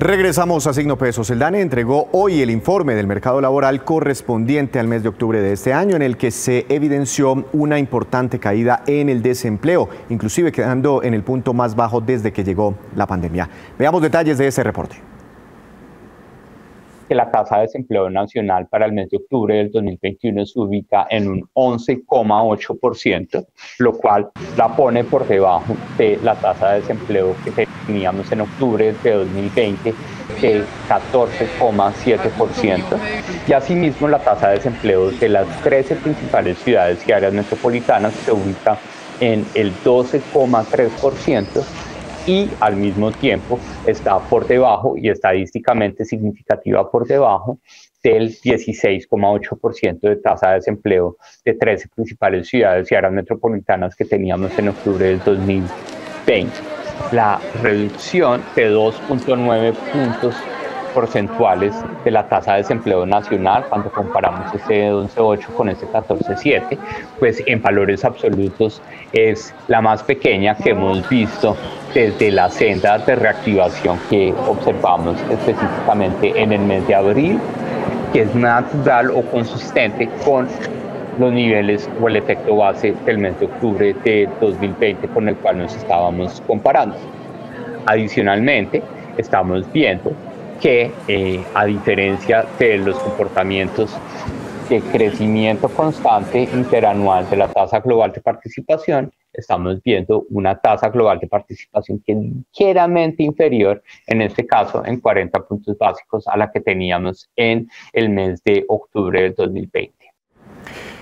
Regresamos a Signo Pesos. El DANE entregó hoy el informe del mercado laboral correspondiente al mes de octubre de este año, en el que se evidenció una importante caída en el desempleo, inclusive quedando en el punto más bajo desde que llegó la pandemia. Veamos detalles de ese reporte que la tasa de desempleo nacional para el mes de octubre del 2021 se ubica en un 11,8%, lo cual la pone por debajo de la tasa de desempleo que teníamos en octubre de 2020 de 14,7%. Y asimismo la tasa de desempleo de las 13 principales ciudades y áreas metropolitanas se ubica en el 12,3% y al mismo tiempo está por debajo y estadísticamente significativa por debajo del 16,8% de tasa de desempleo de 13 principales ciudades y áreas metropolitanas que teníamos en octubre del 2020. La reducción de 2.9 puntos porcentuales de la tasa de desempleo nacional cuando comparamos ese 11.8 con ese 14.7, pues en valores absolutos es la más pequeña que hemos visto desde la senda de reactivación que observamos específicamente en el mes de abril, que es natural o consistente con los niveles o el efecto base del mes de octubre de 2020 con el cual nos estábamos comparando. Adicionalmente, estamos viendo que eh, a diferencia de los comportamientos de crecimiento constante interanual de la tasa global de participación, estamos viendo una tasa global de participación que es ligeramente inferior, en este caso en 40 puntos básicos a la que teníamos en el mes de octubre del 2020.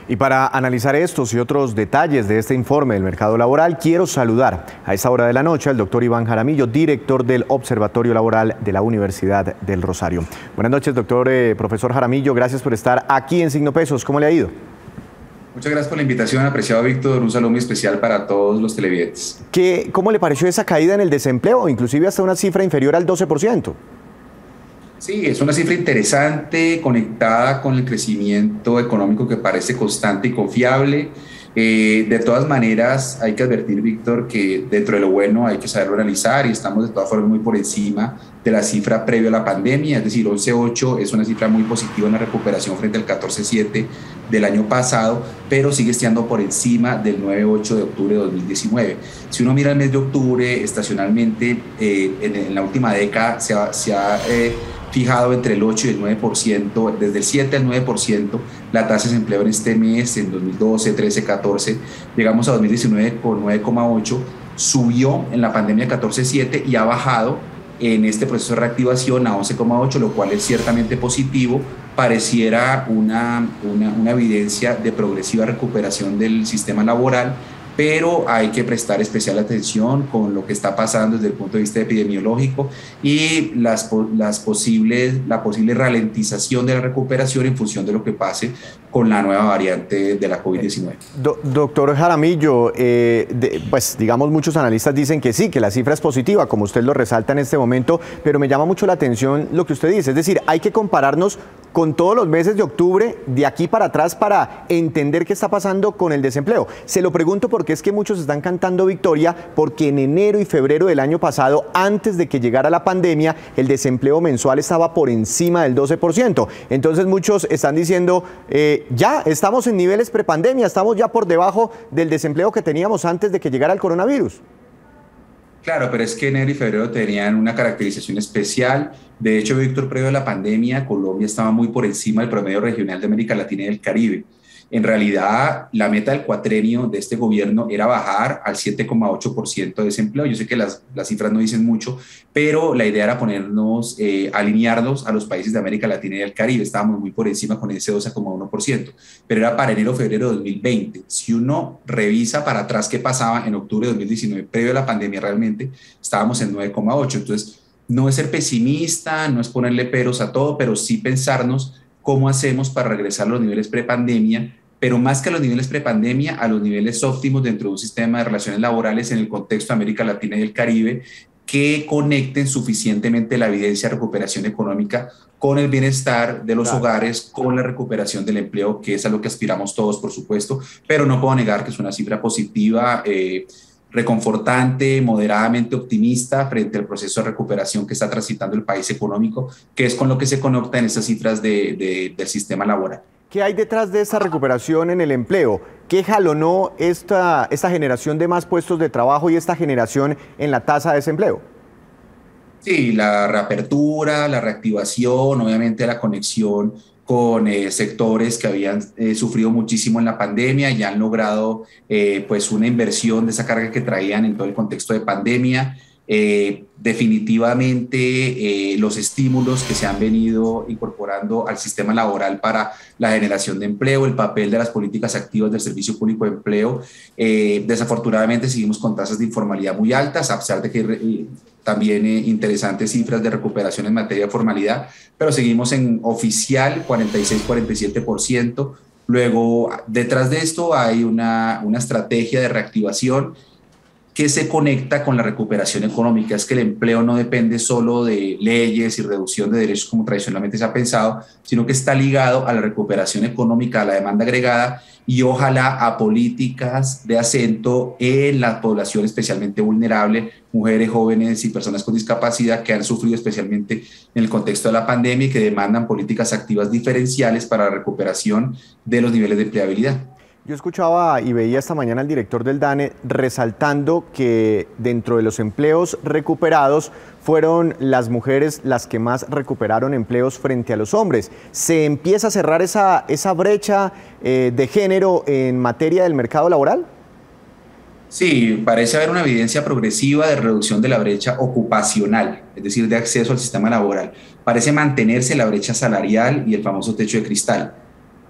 Y para analizar estos y otros detalles de este informe del mercado laboral, quiero saludar a esta hora de la noche al doctor Iván Jaramillo, director del Observatorio Laboral de la Universidad del Rosario. Buenas noches, doctor eh, profesor Jaramillo. Gracias por estar aquí en Signo Pesos. ¿Cómo le ha ido? Muchas gracias por la invitación, apreciado Víctor. Un saludo muy especial para todos los televidentes. ¿Qué, ¿Cómo le pareció esa caída en el desempleo, inclusive hasta una cifra inferior al 12%? Sí, es una cifra interesante, conectada con el crecimiento económico que parece constante y confiable. Eh, de todas maneras, hay que advertir, Víctor, que dentro de lo bueno hay que saberlo analizar y estamos de todas formas muy por encima de la cifra previo a la pandemia, es decir, 11.8 es una cifra muy positiva en la recuperación frente al 14.7 del año pasado, pero sigue estando por encima del 9.8 de octubre de 2019. Si uno mira el mes de octubre, estacionalmente, eh, en, la última década se ha, se ha eh, fijado entre el 8 y el 9%, desde el 7 al 9%, la tasa de desempleo en este mes, en 2012, 13, 14, llegamos a 2019 con 9,8, subió en la pandemia 14,7 y ha bajado en este proceso de reactivación a 11,8, lo cual es ciertamente positivo, pareciera una, una, una evidencia de progresiva recuperación del sistema laboral pero hay que prestar especial atención con lo que está pasando desde el punto de vista epidemiológico y las, las posibles, la posible ralentización de la recuperación en función de lo que pase con la nueva variante de la COVID-19. doctor Jaramillo, eh, pues digamos muchos analistas dicen que sí, que la cifra es positiva, como usted lo resalta en este momento, pero me llama mucho la atención lo que usted dice, es decir, hay que compararnos con todos los meses de octubre de aquí para atrás para entender qué está pasando con el desempleo. Se lo pregunto porque es que muchos están cantando victoria porque en enero y febrero del año pasado, antes de que llegara la pandemia, el desempleo mensual estaba por encima del 12%. Entonces muchos están diciendo, eh, ya estamos en niveles prepandemia, estamos ya por debajo del desempleo que teníamos antes de que llegara el coronavirus. Claro, pero es que enero y febrero tenían una caracterización especial. De hecho, Víctor, previo a la pandemia, Colombia estaba muy por encima del promedio regional de América Latina y del Caribe. En realidad, la meta del cuatrenio de este gobierno era bajar al 7,8% de desempleo. Yo sé que las, cifras no dicen mucho, pero la idea era ponernos, eh, alinearnos a los países de América Latina y del Caribe. Estábamos muy por encima con ese 12,1%, pero era para enero, febrero de 2020. Si uno revisa para atrás qué pasaba en octubre de 2019, previo a la pandemia realmente, estábamos en 9,8%. Entonces, no es ser pesimista, no es ponerle peros a todo, pero sí pensarnos cómo hacemos para regresar a los niveles prepandemia, pero más que a los niveles prepandemia, a los niveles óptimos dentro de un sistema de relaciones laborales en el contexto de América Latina y el Caribe, que conecten suficientemente la evidencia de recuperación económica con el bienestar de los hogares, con la recuperación del empleo, que es a lo que aspiramos todos, por supuesto, pero no puedo negar que es una cifra positiva. Eh, reconfortante, moderadamente optimista frente al proceso de recuperación que está transitando el país económico, que es con lo que se conecta en estas cifras del sistema laboral. ¿Qué hay detrás de esa recuperación en el empleo? ¿Qué jalonó esta, esta generación de más puestos de trabajo y esta generación en la tasa de desempleo? Sí, la reapertura, la reactivación, obviamente la conexión con eh, sectores que habían eh, sufrido muchísimo en la pandemia y han logrado eh, pues una inversión de esa carga que traían en todo el contexto de pandemia. definitivamente los estímulos que se han venido incorporando al sistema laboral para la generación de empleo, el papel de las políticas activas del Servicio Público de Empleo. desafortunadamente seguimos con tasas de informalidad muy altas, a pesar de que también eh, interesantes cifras de recuperación en materia de formalidad, pero seguimos en oficial 46-47%. Luego, detrás de esto hay una, una estrategia de reactivación que se conecta con la recuperación económica. Es que el empleo no depende solo de leyes y reducción de derechos como tradicionalmente se ha pensado, sino que está ligado a la recuperación económica, a la demanda agregada y ojalá a políticas de acento en la población especialmente vulnerable, mujeres, jóvenes y personas con discapacidad que han sufrido especialmente en el contexto de la pandemia y que demandan políticas activas diferenciales para la recuperación de los niveles de empleabilidad. Yo escuchaba y veía esta mañana al director del DANE resaltando que dentro de los empleos recuperados fueron las mujeres las que más recuperaron empleos frente a los hombres. ¿Se empieza a cerrar esa, esa brecha eh, de género en materia del mercado laboral? Sí, parece haber una evidencia progresiva de reducción de la brecha ocupacional, es decir, de acceso al sistema laboral. Parece mantenerse la brecha salarial y el famoso techo de cristal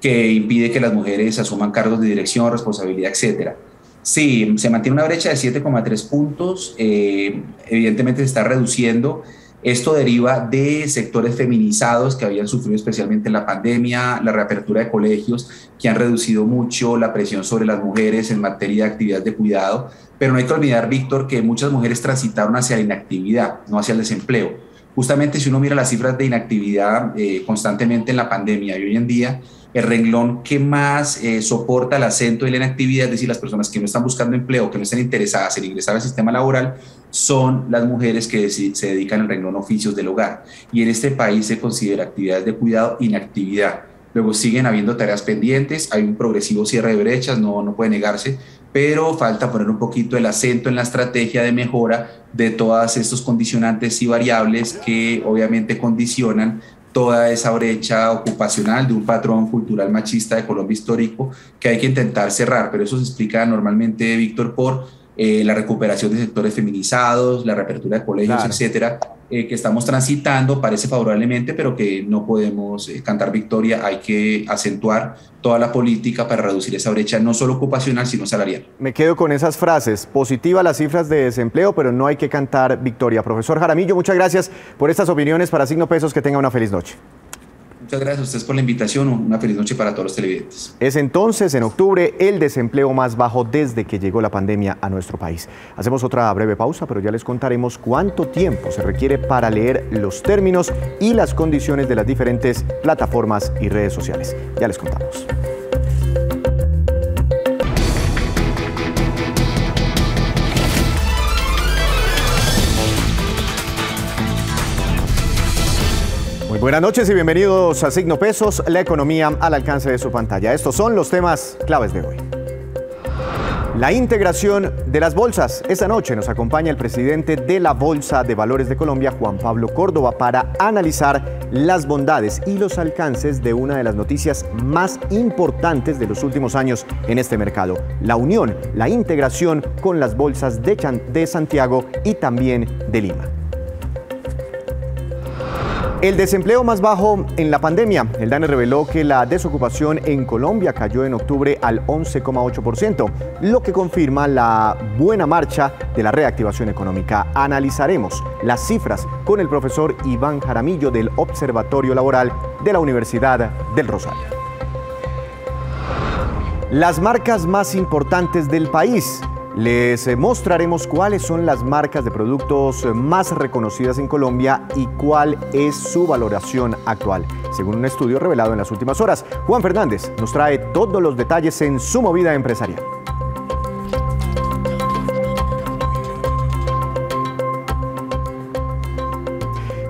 que impide que las mujeres asuman cargos de dirección, responsabilidad, etcétera. Sí, se mantiene una brecha de 7,3 puntos, eh, evidentemente se está reduciendo. Esto deriva de sectores feminizados que habían sufrido especialmente en la pandemia, la reapertura de colegios, que han reducido mucho la presión sobre las mujeres en materia de actividad de cuidado. Pero no hay que olvidar, Víctor, que muchas mujeres transitaron hacia la inactividad, no hacia el desempleo. Justamente si uno mira las cifras de inactividad eh, constantemente en la pandemia y hoy en día, el renglón que más eh, soporta el acento de la inactividad, es decir, las personas que no están buscando empleo, que no están interesadas en ingresar al sistema laboral, son las mujeres que se dedican al renglón oficios del hogar. Y en este país se considera actividades de cuidado inactividad. Luego siguen habiendo tareas pendientes, hay un progresivo cierre de brechas, no, no puede negarse, pero falta poner un poquito el acento en la estrategia de mejora de todos estos condicionantes y variables que obviamente condicionan toda esa brecha ocupacional de un patrón cultural machista de Colombia histórico que hay que intentar cerrar, pero eso se explica normalmente, Víctor, por eh, la recuperación de sectores feminizados, la reapertura de colegios, etcétera, eh, que estamos transitando, parece favorablemente, pero que no podemos eh, cantar victoria, hay que acentuar toda la política para reducir esa brecha, no solo ocupacional, sino salarial. Me quedo con esas frases, positiva las cifras de desempleo, pero no hay que cantar victoria. Profesor Jaramillo, muchas gracias por estas opiniones para Signo Pesos, que tenga una feliz noche. Muchas gracias a ustedes por la invitación. Una feliz noche para todos los televidentes. Es entonces, en octubre, el desempleo más bajo desde que llegó la pandemia a nuestro país. Hacemos otra breve pausa, pero ya les contaremos cuánto tiempo se requiere para leer los términos y las condiciones de las diferentes plataformas y redes sociales. Ya les contamos. Buenas noches y bienvenidos a Signo Pesos, la economía al alcance de su pantalla. Estos son los temas claves de hoy. La integración de las bolsas. Esta noche nos acompaña el presidente de la Bolsa de Valores de Colombia, Juan Pablo Córdoba, para analizar las bondades y los alcances de una de las noticias más importantes de los últimos años en este mercado, la unión, la integración con las bolsas de, de Santiago y también de Lima. El desempleo más bajo en la pandemia. El DANE reveló que la desocupación en Colombia cayó en octubre al 11,8%, lo que confirma la buena marcha de la reactivación económica. Analizaremos las cifras con el profesor Iván Jaramillo del Observatorio Laboral de la Universidad del Rosario. Las marcas más importantes del país les eh, mostraremos cuáles son las marcas de productos eh, más reconocidas en Colombia y cuál es su valoración actual, según un estudio revelado en las últimas horas. Juan Fernández nos trae todos los detalles en su movida empresarial.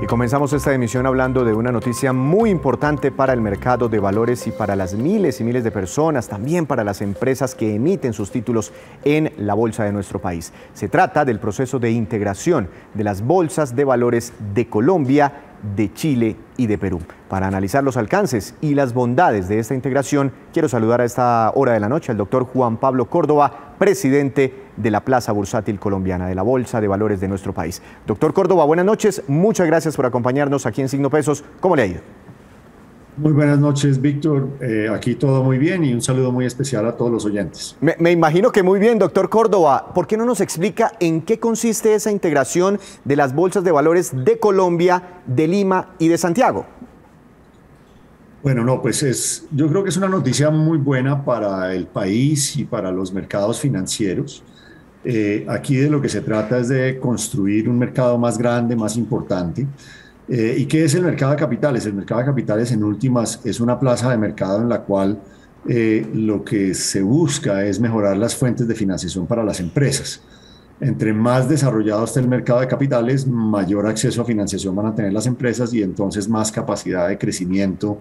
Y comenzamos esta emisión hablando de una noticia muy importante para el mercado de valores y para las miles y miles de personas, también para las empresas que emiten sus títulos en la bolsa de nuestro país. Se trata del proceso de integración de las bolsas de valores de Colombia de Chile y de Perú. Para analizar los alcances y las bondades de esta integración, quiero saludar a esta hora de la noche al doctor Juan Pablo Córdoba, presidente de la Plaza Bursátil Colombiana, de la Bolsa de Valores de nuestro país. Doctor Córdoba, buenas noches. Muchas gracias por acompañarnos aquí en Signo Pesos. ¿Cómo le ha ido? Muy buenas noches, Víctor. Eh, aquí todo muy bien y un saludo muy especial a todos los oyentes. Me, imagino que muy bien, doctor Córdoba. ¿Por qué no nos explica en qué consiste esa integración de las bolsas de valores de Colombia, de Lima y de Santiago? Bueno, no, pues es, yo creo que es una noticia muy buena para el país y para los mercados financieros. Eh, aquí de lo que se trata es de construir un mercado más grande, más importante eh, ¿Y qué es el mercado de capitales? El mercado de capitales, en últimas, es una plaza de mercado en la cual eh, lo que se busca es mejorar las fuentes de financiación para las empresas. Entre más desarrollado esté el mercado de capitales, mayor acceso a financiación van a tener las empresas y entonces más capacidad de crecimiento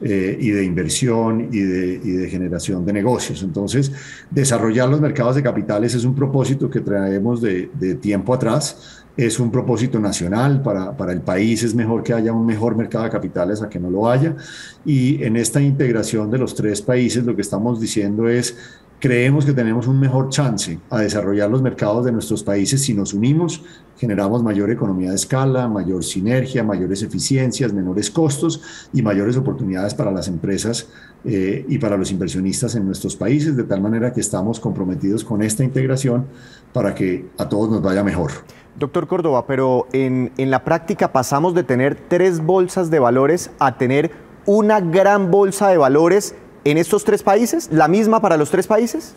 eh, y de inversión y de, generación de negocios. Entonces, desarrollar los mercados de capitales es un propósito que traemos de, de tiempo atrás es un propósito nacional para, para, el país, es mejor que haya un mejor mercado de capitales a que no lo haya. Y en esta integración de los tres países lo que estamos diciendo es, creemos que tenemos un mejor chance a desarrollar los mercados de nuestros países si nos unimos, generamos mayor economía de escala, mayor sinergia, mayores eficiencias, menores costos y mayores oportunidades para las empresas eh, y para los inversionistas en nuestros países, de tal manera que estamos comprometidos con esta integración para que a todos nos vaya mejor. Doctor Córdoba, pero en, en la práctica pasamos de tener tres bolsas de valores a tener una gran bolsa de valores en estos tres países, la misma para los tres países.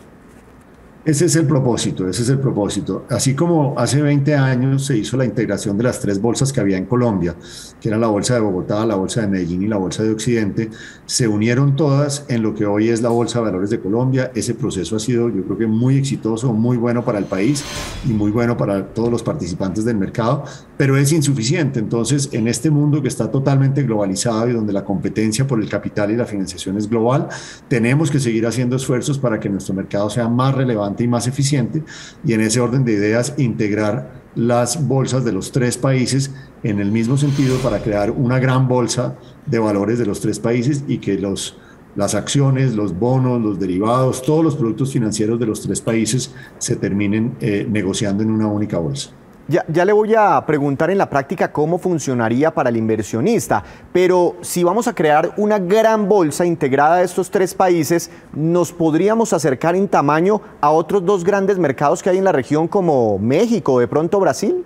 Ese es el propósito, ese es el propósito. Así como hace 20 años se hizo la integración de las tres bolsas que había en Colombia, que eran la Bolsa de Bogotá, la Bolsa de Medellín y la Bolsa de Occidente, se unieron todas en lo que hoy es la Bolsa de Valores de Colombia. Ese proceso ha sido, yo creo que muy exitoso, muy bueno para el país y muy bueno para todos los participantes del mercado, pero es insuficiente. Entonces, en este mundo que está totalmente globalizado y donde la competencia por el capital y la financiación es global, tenemos que seguir haciendo esfuerzos para que nuestro mercado sea más relevante y más eficiente y en ese orden de ideas integrar las bolsas de los tres países en el mismo sentido para crear una gran bolsa de valores de los tres países y que los, las acciones, los bonos, los derivados, todos los productos financieros de los tres países se terminen eh, negociando en una única bolsa. Ya, le voy a preguntar en la práctica cómo funcionaría para el inversionista, pero si vamos a crear una gran bolsa integrada de estos tres países, ¿nos podríamos acercar en tamaño a otros dos grandes mercados que hay en la región como México, de pronto Brasil?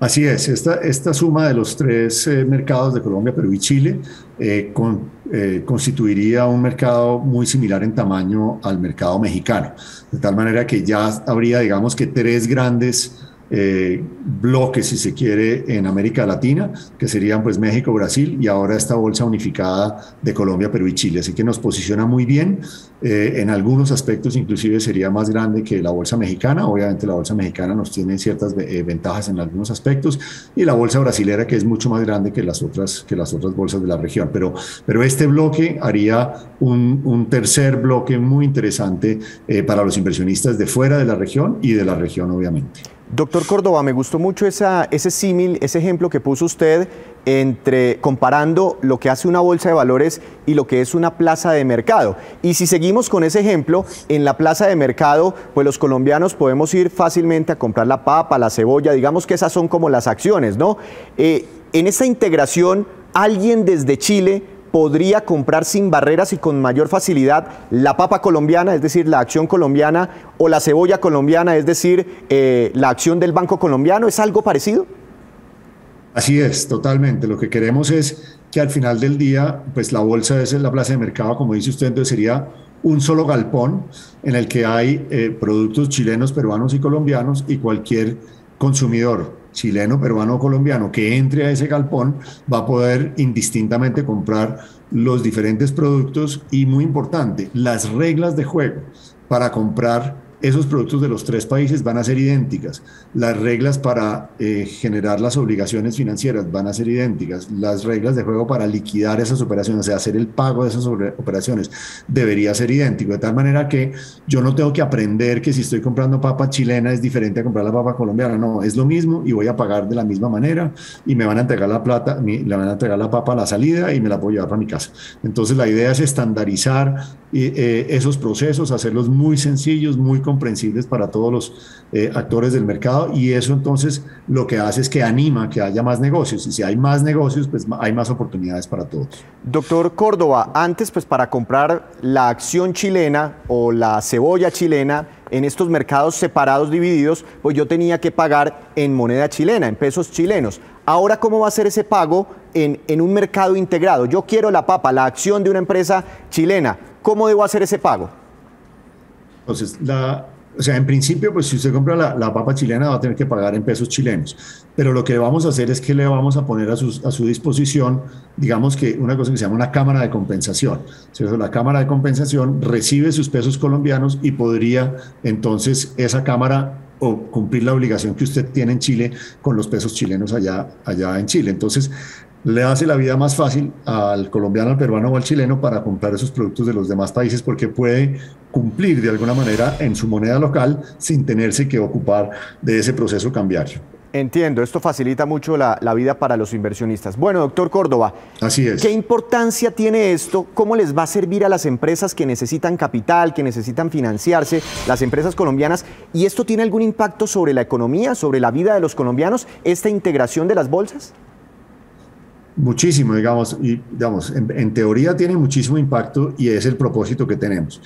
Así es, esta, esta suma de los tres eh, mercados de Colombia, Perú y Chile eh, eh, constituiría un mercado muy similar en tamaño al mercado mexicano, de tal manera que ya habría, digamos que tres grandes eh, bloques, si se quiere, en América Latina, que serían pues México, Brasil y ahora esta bolsa unificada de Colombia, Perú y Chile. Así que nos posiciona muy bien. Eh, en algunos aspectos inclusive sería más grande que la bolsa mexicana. Obviamente la bolsa mexicana nos tiene ciertas eh, ventajas en algunos aspectos y la bolsa brasilera que es mucho más grande que las otras, que las otras bolsas de la región. Pero, pero este bloque haría un, un tercer bloque muy interesante para los inversionistas de fuera de la región y de la región obviamente. Doctor Córdoba, me gustó mucho ese símil, ese ejemplo que puso usted entre comparando lo que hace una bolsa de valores y lo que es una plaza de mercado. Y si seguimos con ese ejemplo, en la plaza de mercado, pues los colombianos podemos ir fácilmente a comprar la papa, la cebolla, digamos que esas son como las acciones, ¿no? Eh, en esta integración, alguien desde Chile podría comprar sin barreras y con mayor facilidad la papa colombiana, es decir, la acción colombiana, o la cebolla colombiana, es decir, eh, la acción del Banco Colombiano? ¿Es algo parecido? Así es, totalmente. Lo que queremos es que al final del día, pues la bolsa es la plaza de mercado, como dice usted, entonces sería un solo galpón en el que hay eh, productos chilenos, peruanos y colombianos y cualquier consumidor chileno, peruano o colombiano que entre a ese galpón va a poder indistintamente comprar los diferentes productos y muy importante, las reglas de juego para comprar esos productos de los tres países van a ser idénticas. Las reglas para eh, generar las obligaciones financieras van a ser idénticas. Las reglas de juego para liquidar esas operaciones, o sea, hacer el pago de esas operaciones, debería ser idéntico. De tal manera que yo no tengo que aprender que si estoy comprando papa chilena es diferente a comprar la papa colombiana. No, es lo mismo y voy a pagar de la misma manera y me van a entregar la plata, me van a entregar la papa a la salida y me la puedo llevar para mi casa. Entonces la idea es estandarizar eh, esos procesos, hacerlos muy sencillos, muy comprensibles para todos los eh, actores del mercado y eso entonces lo que hace es que anima que haya más negocios y si hay más negocios pues hay más oportunidades para todos. Doctor Córdoba, antes pues para comprar la acción chilena o la cebolla chilena en estos mercados separados, divididos, pues yo tenía que pagar en moneda chilena, en pesos chilenos. Ahora, ¿cómo va a ser ese pago en, en un mercado integrado? Yo quiero la papa, la acción de una empresa chilena. ¿Cómo debo hacer ese pago? Entonces, la, o sea, en principio, pues si usted compra la, papa chilena va a tener que pagar en pesos chilenos, pero lo que vamos a hacer es que le vamos a poner a su, a su disposición, digamos que una cosa que se llama una cámara de compensación. la cámara de compensación recibe sus pesos colombianos y podría entonces esa cámara o cumplir la obligación que usted tiene en Chile con los pesos chilenos allá, allá en Chile. Entonces, le hace la vida más fácil al colombiano, al peruano o al chileno para comprar esos productos de los demás países porque puede cumplir de alguna manera en su moneda local sin tenerse que ocupar de ese proceso cambiario. Entiendo, esto facilita mucho la, vida para los inversionistas. Bueno, doctor Córdoba, Así es. ¿qué importancia tiene esto? ¿Cómo les va a servir a las empresas que necesitan capital, que necesitan financiarse, las empresas colombianas? ¿Y esto tiene algún impacto sobre la economía, sobre la vida de los colombianos, esta integración de las bolsas? Muchísimo, digamos, y digamos, en, teoría tiene muchísimo impacto y es el propósito que tenemos.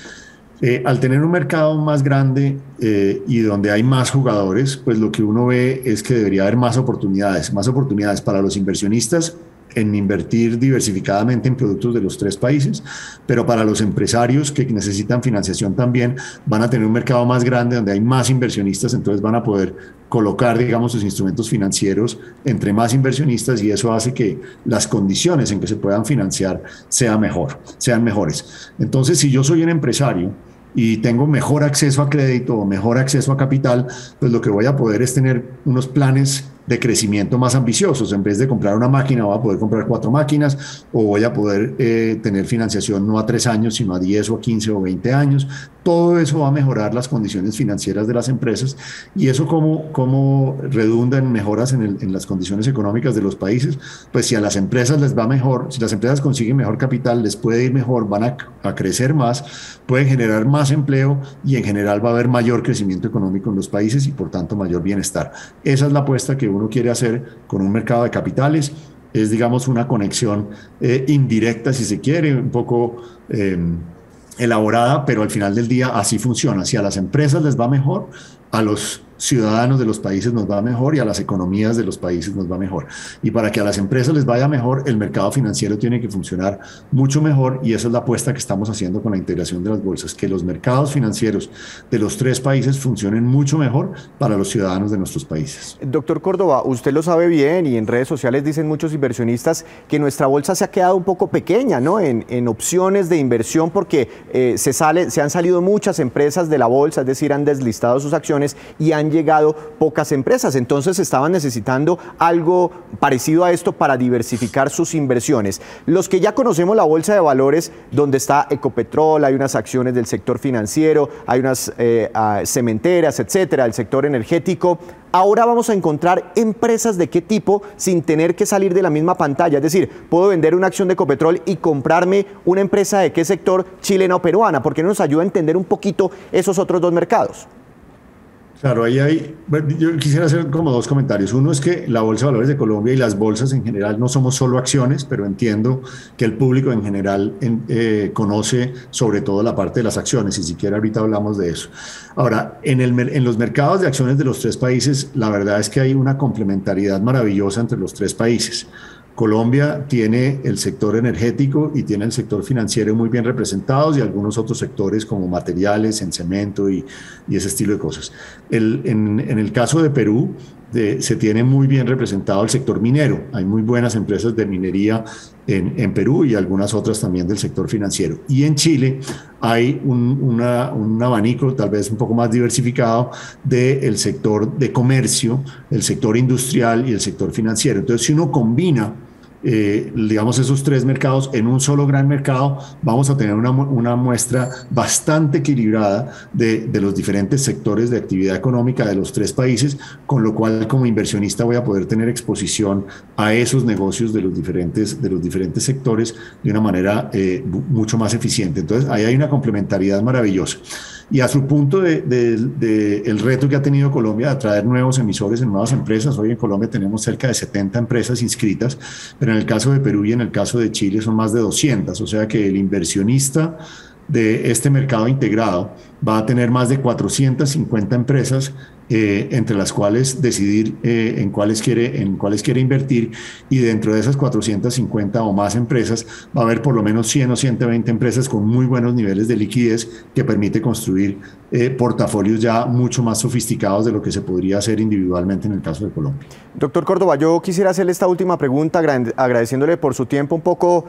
Eh, al tener un mercado más grande eh, y donde hay más jugadores, pues lo que uno ve es que debería haber más oportunidades, más oportunidades para los inversionistas en invertir diversificadamente en productos de los tres países, pero para los empresarios que necesitan financiación también van a tener un mercado más grande donde hay más inversionistas, entonces van a poder colocar, digamos, sus instrumentos financieros entre más inversionistas y eso hace que las condiciones en que se puedan financiar sean mejor, sean mejores. Entonces, si yo soy un empresario, y tengo mejor acceso a crédito o mejor acceso a capital, pues lo que voy a poder es tener unos planes de crecimiento más ambiciosos. En vez de comprar una máquina, voy a poder comprar cuatro máquinas o voy a poder eh, tener financiación no a tres años, sino a 10 o 15 o 20 años. Todo eso va a mejorar las condiciones financieras de las empresas y eso como, como redunda en mejoras en, las condiciones económicas de los países. Pues si a las empresas les va mejor, si las empresas consiguen mejor capital, les puede ir mejor, van a, a crecer más, pueden generar más empleo y en general va a haber mayor crecimiento económico en los países y por tanto mayor bienestar. Esa es la apuesta que uno quiere hacer con un mercado de capitales. Es, digamos, una conexión eh, indirecta, si se quiere, un poco eh, elaborada, pero al final del día así funciona. Si a las empresas les va mejor, a los ciudadanos de los países nos va mejor y a las economías de los países nos va mejor. Y para que a las empresas les vaya mejor, el mercado financiero tiene que funcionar mucho mejor y esa es la apuesta que estamos haciendo con la integración de las bolsas, que los mercados financieros de los tres países funcionen mucho mejor para los ciudadanos de nuestros países. Doctor Córdoba, usted lo sabe bien y en redes sociales dicen muchos inversionistas que nuestra bolsa se ha quedado un poco pequeña ¿no? en, en opciones de inversión porque eh, se, sale, se han salido muchas empresas de la bolsa, es decir, han deslistado sus acciones y han llegado pocas empresas. Entonces estaban necesitando algo parecido a esto para diversificar sus inversiones. Los que ya conocemos la bolsa de valores, donde está Ecopetrol, hay unas acciones del sector financiero, hay unas eh, ah, cementeras, etcétera, el sector energético. Ahora vamos a encontrar empresas de qué tipo sin tener que salir de la misma pantalla. Es decir, puedo vender una acción de Ecopetrol y comprarme una empresa de qué sector, chilena o peruana, porque nos ayuda a entender un poquito esos otros dos mercados. Claro, ahí hay, yo quisiera hacer como dos comentarios. Uno es que la Bolsa de Valores de Colombia y las bolsas en general no somos solo acciones, pero entiendo que el público en general eh, conoce sobre todo la parte de las acciones, y siquiera ahorita hablamos de eso. Ahora, en, el, en los mercados de acciones de los tres países, la verdad es que hay una complementariedad maravillosa entre los tres países. Colombia tiene el sector energético y tiene el sector financiero muy bien representados y algunos otros sectores como materiales, en cemento y, ese estilo de cosas. en, el caso de Perú, se tiene muy bien representado el sector minero. Hay muy buenas empresas de minería en, Perú y algunas otras también del sector financiero. Y en Chile hay un, un abanico tal vez un poco más diversificado del sector de comercio, el sector industrial y el sector financiero. Entonces, si uno combina eh, digamos, esos tres mercados en un solo gran mercado, vamos a tener una, una muestra bastante equilibrada de, de, los diferentes sectores de actividad económica de los tres países, con lo cual como inversionista voy a poder tener exposición a esos negocios de los diferentes, de los diferentes sectores de una manera eh, mucho más eficiente. Entonces, ahí hay una complementariedad maravillosa y a su punto del de, el reto que ha tenido Colombia de atraer nuevos emisores en nuevas empresas. Hoy en Colombia tenemos cerca de 70 empresas inscritas, pero en el caso de Perú y en el caso de Chile son más de 200, o sea que el inversionista de este mercado integrado va a tener más de 450 empresas eh, entre las cuales decidir eh, en, cuáles quiere, en cuáles quiere invertir y dentro de esas 450 o más empresas va a haber por lo menos 100 o 120 empresas con muy buenos niveles de liquidez que permite construir eh, portafolios ya mucho más sofisticados de lo que se podría hacer individualmente en el caso de Colombia. Doctor Córdoba, yo quisiera hacerle esta última pregunta agradeciéndole por su tiempo un poco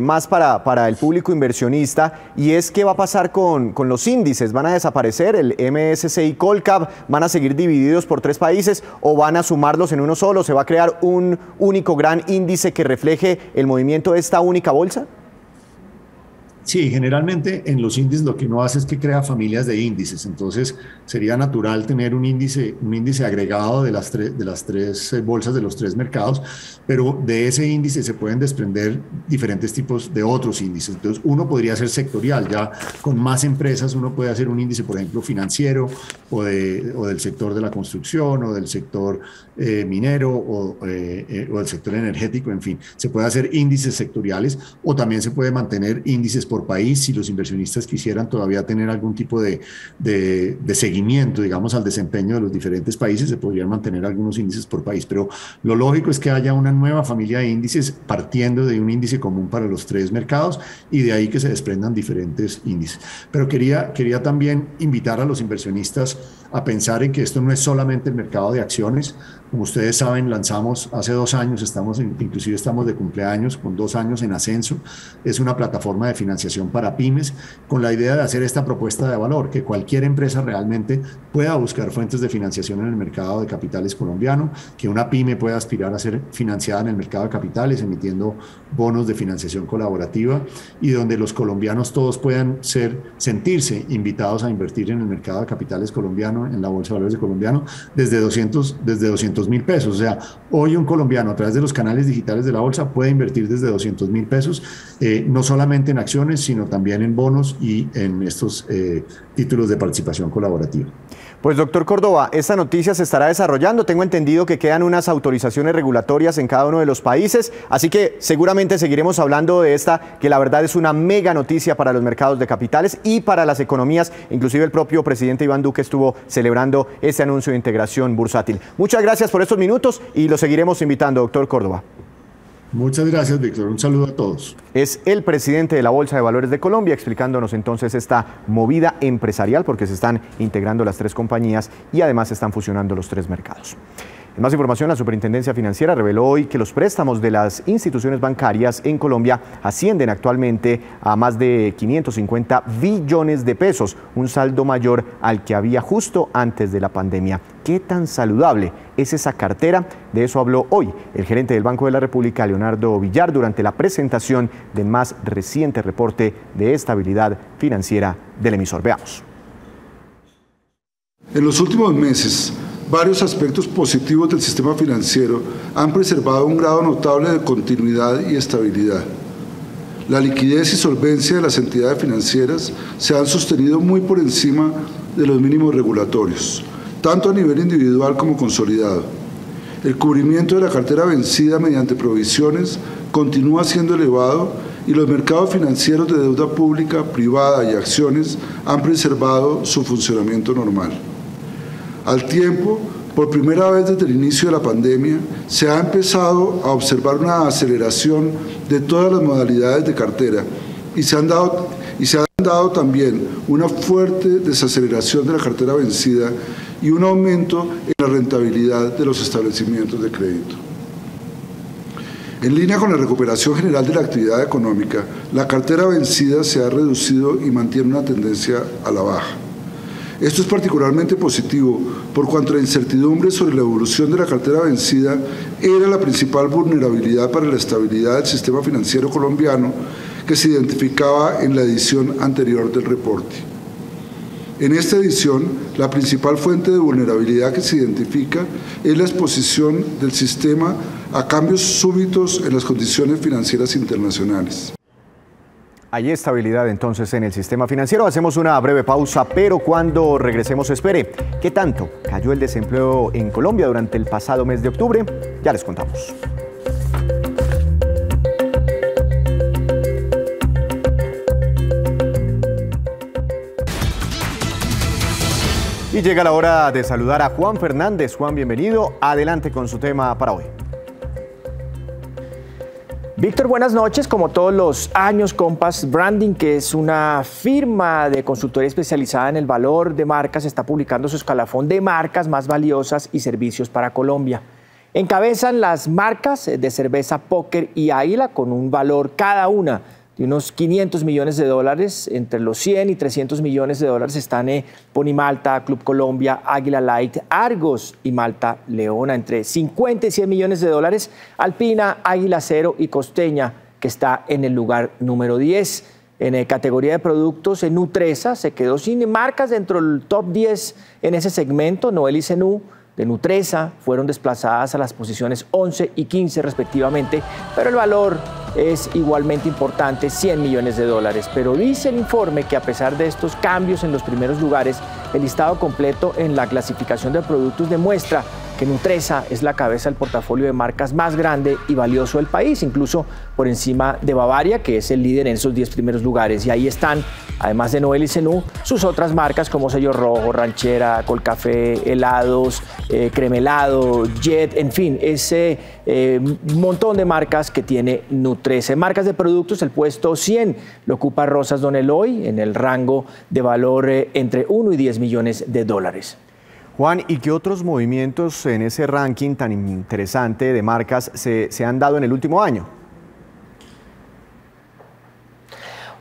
más para, para el público inversionista y es qué va a pasar con, con los índices, van a desaparecer el MSCI Colcap, van a seguir divididos por tres países o van a sumarlos en uno solo? ¿Se va a crear un único gran índice que refleje el movimiento de esta única bolsa? Sí, generalmente en los índices lo que uno hace es que crea familias de índices, entonces sería natural tener un índice, un índice agregado de las, tres, de las tres eh, bolsas de los tres mercados, pero de ese índice se pueden desprender diferentes tipos de otros índices. Entonces uno podría ser sectorial, ya con más empresas uno puede hacer un índice, por ejemplo, financiero o, de, o del sector de la construcción o del sector eh, minero o, eh, o del sector energético, en fin, se puede hacer índices sectoriales o también se puede mantener índices por país, si los inversionistas quisieran todavía tener algún tipo de, de, seguimiento, digamos, al desempeño de los diferentes países, se podrían mantener algunos índices por país. Pero lo lógico es que haya una nueva familia de índices partiendo de un índice común para los tres mercados y de ahí que se desprendan diferentes índices. Pero quería, quería también invitar a los inversionistas a pensar en que esto no es solamente el mercado de acciones. Como ustedes saben, lanzamos hace dos años, estamos inclusive estamos de cumpleaños con dos años en ascenso. Es una plataforma de financiación para pymes con la idea de hacer esta propuesta de valor, que cualquier empresa realmente pueda buscar fuentes de financiación en el mercado de capitales colombiano, que una pyme pueda aspirar a ser financiada en el mercado de capitales emitiendo bonos de financiación colaborativa y donde los colombianos todos puedan ser, sentirse invitados a invertir en el mercado de capitales colombiano en la Bolsa de Valores de Colombiano desde 200 desde 200 mil pesos. O sea, hoy un colombiano a través de los canales digitales de la Bolsa puede invertir desde 200 mil pesos, eh, no solamente en acciones, sino también en bonos y en estos eh, títulos de participación colaborativa. Pues doctor Córdoba, esta noticia se estará desarrollando. Tengo entendido que quedan unas autorizaciones regulatorias en cada uno de los países, así que seguramente seguiremos hablando de esta, que la verdad es una mega noticia para los mercados de capitales y para las economías. Inclusive el propio presidente Iván Duque estuvo celebrando este anuncio de integración bursátil. Muchas gracias por estos minutos y lo seguiremos invitando, doctor Córdoba. Muchas gracias, Víctor. Un saludo a todos. Es el presidente de la Bolsa de Valores de Colombia explicándonos entonces esta movida empresarial porque se están integrando las tres compañías y además se están fusionando los tres mercados. En más información, la Superintendencia Financiera reveló hoy que los préstamos de las instituciones bancarias en Colombia ascienden actualmente a más de 550 billones de pesos, un saldo mayor al que había justo antes de la pandemia. ¿Qué tan saludable es esa cartera? De eso habló hoy el gerente del Banco de la República, Leonardo Villar, durante la presentación del más reciente reporte de estabilidad financiera del emisor. Veamos. En los últimos meses, varios aspectos positivos del sistema financiero han preservado un grado notable de continuidad y estabilidad. La liquidez y solvencia de las entidades financieras se han sostenido muy por encima de los mínimos regulatorios, tanto a nivel individual como consolidado. El cubrimiento de la cartera vencida mediante provisiones continúa siendo elevado y los mercados financieros de deuda pública, privada y acciones han preservado su funcionamiento normal. Al tiempo, por primera vez desde el inicio de la pandemia, se ha empezado a observar una aceleración de todas las modalidades de cartera y se han dado, y se dado también una fuerte desaceleración de la cartera vencida y un aumento en la rentabilidad de los establecimientos de crédito. En línea con la recuperación general de la actividad económica, la cartera vencida se ha reducido y mantiene una tendencia a la baja. Esto es particularmente positivo por cuanto la incertidumbre sobre la evolución de la cartera vencida era la principal vulnerabilidad para la estabilidad del sistema financiero colombiano que se identificaba en la edición anterior del reporte. En esta edición, la principal fuente de vulnerabilidad que se identifica es la exposición del sistema a cambios súbitos en las condiciones financieras internacionales. Hay estabilidad entonces en el sistema financiero. Hacemos una breve pausa, pero cuando regresemos espere, ¿qué tanto cayó el desempleo en Colombia durante el pasado mes de octubre? Ya les contamos. Y llega la hora de saludar a Juan Fernández. Juan, bienvenido. Adelante con su tema para hoy. Víctor, buenas noches. Como todos los años, Compass Branding, que es una firma de consultoría especializada en el valor de marcas, está publicando su escalafón de marcas más valiosas y servicios para Colombia. Encabezan las marcas de cerveza Póker y Águila con un valor cada una de unos 500 millones de dólares, entre los 100 y 300 millones de dólares están en Pony Malta, Club Colombia, Águila Light, Argos y Malta Leona, entre 50 y 100 millones de dólares, Alpina, Águila Cero y Costeña, que está en el lugar número 10. En la categoría de productos, en Nutresa se quedó sin marcas dentro del top 10 en ese segmento, Noel y Zenú, de Nutresa fueron desplazadas a las posiciones 11 y 15 respectivamente, pero el valor es igualmente importante, 100 millones de dólares. Pero dice el informe que a pesar de estos cambios en los primeros lugares, el listado completo en la clasificación de productos demuestra que Nutresa es la cabeza del portafolio de marcas más grande y valioso del país, incluso por encima de Bavaria, que es el líder en esos 10 primeros lugares. Y ahí están, además de Noel y Zenú, sus otras marcas como Sello Rojo, Ranchera, Colcafé, Helados, eh, Cremelado, Jet, en fin, ese eh, montón de marcas que tiene Nutresa. Marcas de productos, el puesto 100 lo ocupa Rosas Don Eloy en el rango de valor eh, entre 1 y 10 millones de dólares. Juan, ¿y qué otros movimientos en ese ranking tan interesante de marcas se, se han dado en el último año?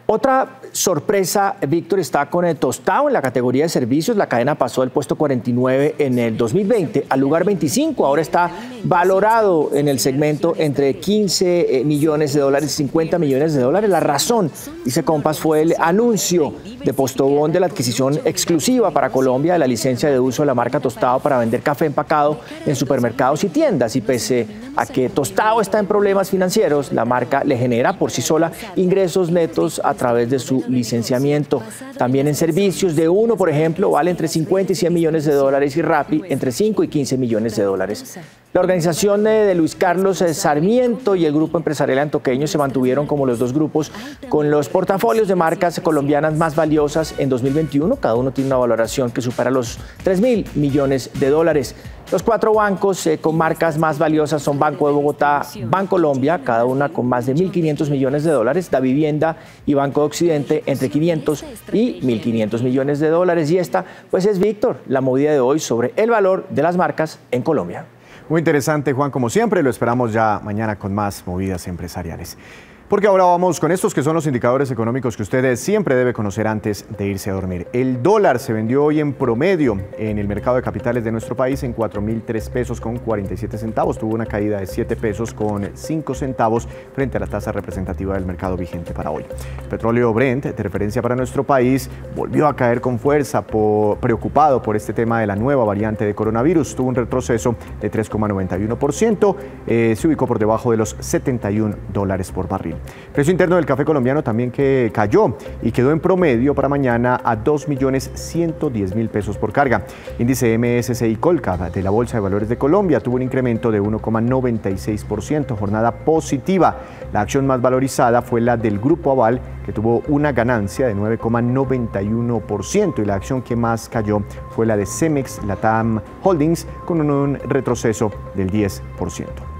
Otra sorpresa, Víctor, está con el tostado en la categoría de servicios. La cadena pasó del puesto 49 en el 2020 al lugar 25. Ahora está valorado en el segmento entre 15 eh, millones de dólares y 50 millones de dólares. La razón, dice Compass, fue el anuncio de Postobón de la adquisición exclusiva para Colombia de la licencia de uso de la marca Tostado para vender café empacado en supermercados y tiendas. Y pese a que Tostado está en problemas financieros, la marca le genera por sí sola ingresos netos a través de su licenciamiento. También en servicios de uno, por ejemplo, vale entre 50 y 100 millones de dólares y Rappi entre 5 y 15 millones de dólares. La organización de Luis Carlos Sarmiento y el grupo empresarial antoqueño se mantuvieron como los dos grupos con los portafolios de marcas colombianas más valiosas en 2021. Cada uno tiene una valoración que supera los 3 mil millones de dólares. Los cuatro bancos eh, con marcas más valiosas son Banco de Bogotá, Bancolombia, cada una con más de 1.500 millones de dólares, Da Vivienda y Banco de Occidente entre 500 y 1.500 millones de dólares. Y esta, pues es Víctor, la movida de hoy sobre el valor de las marcas en Colombia. Muy interesante, Juan, como siempre. Lo esperamos ya mañana con más movidas empresariales. Porque ahora vamos con estos que son los indicadores económicos que ustedes siempre debe conocer antes de irse a dormir. El dólar se vendió hoy en promedio en el mercado de capitales de nuestro país en 4.003 pesos con 47 centavos. Tuvo una caída de 7 pesos con 5 centavos frente a la tasa representativa del mercado vigente para hoy. Petróleo Brent, de referencia para nuestro país, volvió a caer con fuerza, preocupado por este tema de la nueva variante de coronavirus. Tuvo un retroceso de 3,91%, eh, se ubicó por debajo de los 71 dólares por barril. Precio interno del café colombiano también que cayó y quedó en promedio para mañana a 2.110.000 pesos por carga. Índice MSCI Colcap de la Bolsa de Valores de Colombia tuvo un incremento de 1,96%, jornada positiva. La acción más valorizada fue la del Grupo Aval, que tuvo una ganancia de 9,91% y la acción que más cayó fue la de Cemex Latam Holdings con un retroceso del 10%.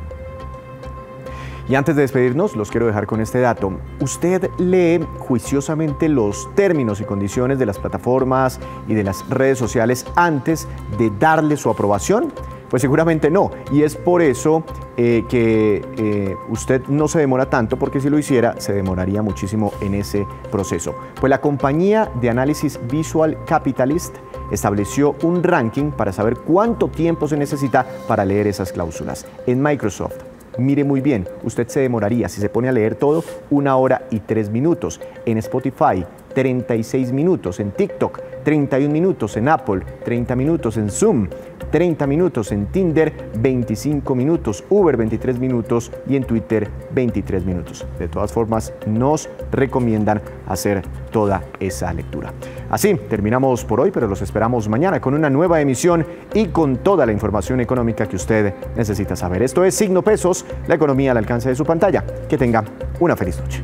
Y antes de despedirnos, los quiero dejar con este dato. ¿Usted lee juiciosamente los términos y condiciones de las plataformas y de las redes sociales antes de darle su aprobación? Pues seguramente no. Y es por eso eh, que eh, usted no se demora tanto, porque si lo hiciera, se demoraría muchísimo en ese proceso. Pues la compañía de análisis Visual Capitalist estableció un ranking para saber cuánto tiempo se necesita para leer esas cláusulas. En Microsoft, Mire muy bien, usted se demoraría, si se pone a leer todo, una hora y tres minutos. En Spotify, 36 minutos. En TikTok, 31 minutos. En Apple, 30 minutos. En Zoom, 30 minutos. En Tinder, 25 minutos. Uber, 23 minutos. Y en Twitter, 23 minutos. De todas formas, nos recomiendan hacer toda esa lectura. Así, terminamos por hoy, pero los esperamos mañana con una nueva emisión y con toda la información económica que usted necesita saber. Esto es Signo Pesos, la economía al alcance de su pantalla. Que tenga una feliz noche.